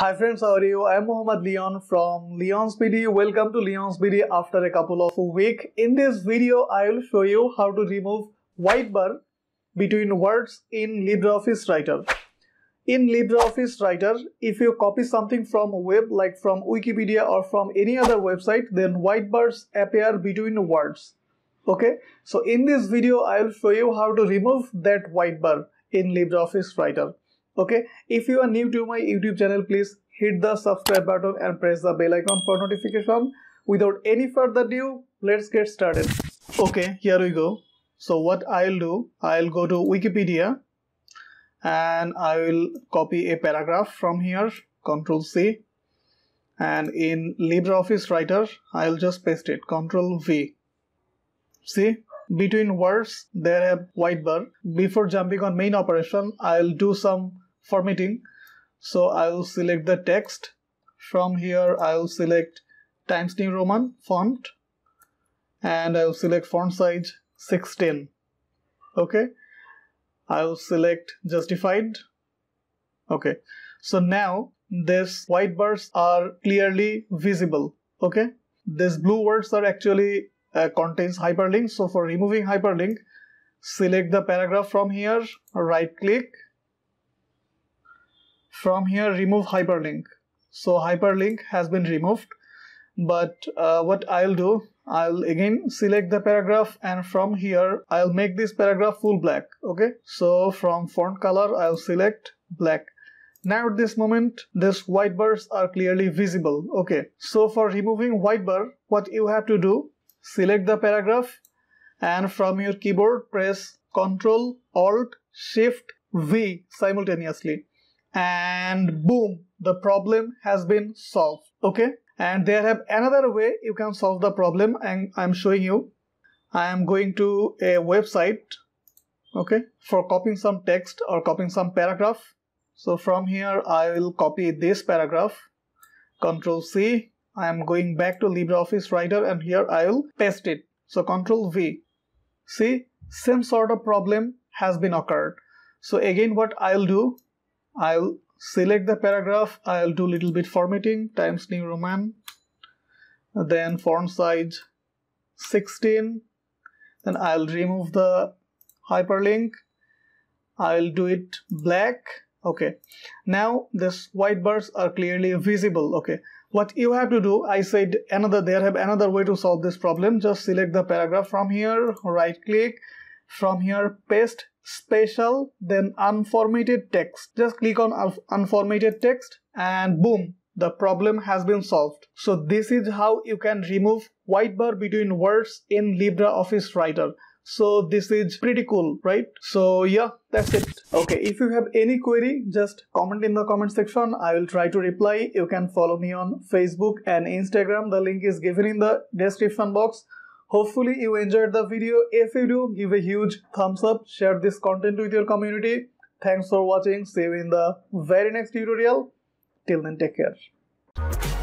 Hi friends, how are you? I am Muhammad Leon from Leon's BD. Welcome to Leon's BD after a couple of weeks. In this video, I will show you how to remove white bar between words in LibreOffice Writer. In LibreOffice Writer, if you copy something from web like from Wikipedia or from any other website, then white bars appear between words. Okay, so in this video, I will show you how to remove that white bar in LibreOffice Writer okay? If you are new to my youtube channel please hit the subscribe button and press the bell icon for notification. Without any further ado let's get started. Okay here we go. So what i'll do i'll go to wikipedia and i will copy a paragraph from here control c. And in libreoffice writer i'll just paste it control v. See? Between words there have white bar. Before jumping on main operation i'll do some formatting so I will select the text. From here I will select Times New Roman font. And I will select font size 16 okay? I will select justified. Okay? So now this white bars are clearly visible. Okay? These blue words are actually uh, contains hyperlink. So for removing hyperlink select the paragraph from here right click from here remove hyperlink. So hyperlink has been removed but uh, what I'll do I'll again select the paragraph and from here I'll make this paragraph full black okay? So from font color I'll select black. Now at this moment this white bars are clearly visible okay? So for removing white bar what you have to do select the paragraph and from your keyboard press ctrl alt shift v simultaneously and boom the problem has been solved okay? And there have another way you can solve the problem and i'm showing you. I am going to a website okay for copying some text or copying some paragraph. So from here i will copy this paragraph. Control c i am going back to libreoffice writer and here i will paste it. So control v. See same sort of problem has been occurred. So again what i'll do I'll select the paragraph. I'll do little bit formatting. Times New Roman. Then font size 16 then I'll remove the hyperlink. I'll do it black. Okay. Now this white bars are clearly visible. Okay. What you have to do I said another there have another way to solve this problem. Just select the paragraph from here right click from here paste special then unformatted text. Just click on unformatted text and boom the problem has been solved. So this is how you can remove white bar between words in LibreOffice Writer. So this is pretty cool right? So yeah that's it. Okay if you have any query just comment in the comment section. I will try to reply. You can follow me on facebook and instagram. The link is given in the description box Hopefully you enjoyed the video. If you do, give a huge thumbs up, share this content with your community. Thanks for watching. See you in the very next tutorial. Till then, take care.